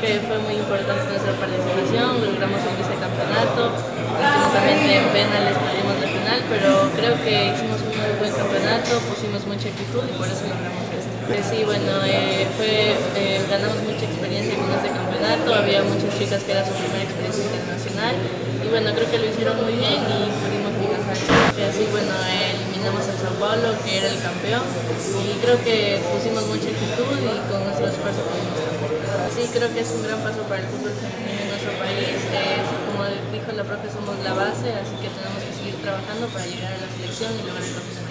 que fue muy importante nuestra participación, logramos un vicecampeonato, lastimosamente en penales perdimos la final, pero creo que hicimos un muy buen campeonato, pusimos mucha actitud y por eso logramos esto. Sí, bueno, eh, fue, eh, ganamos mucha experiencia con este campeonato, había muchas chicas que era su primera experiencia internacional y bueno, creo que lo hicieron muy bien y pudimos alcanzar así, bueno, eliminamos a Sao Paulo, que era el campeón, y creo que pusimos mucha actitud y con nuestro esfuerzo Creo que es un gran paso para el fútbol femenino en nuestro país. como dijo la profe, somos la base, así que tenemos que seguir trabajando para llegar a la selección y lograr el.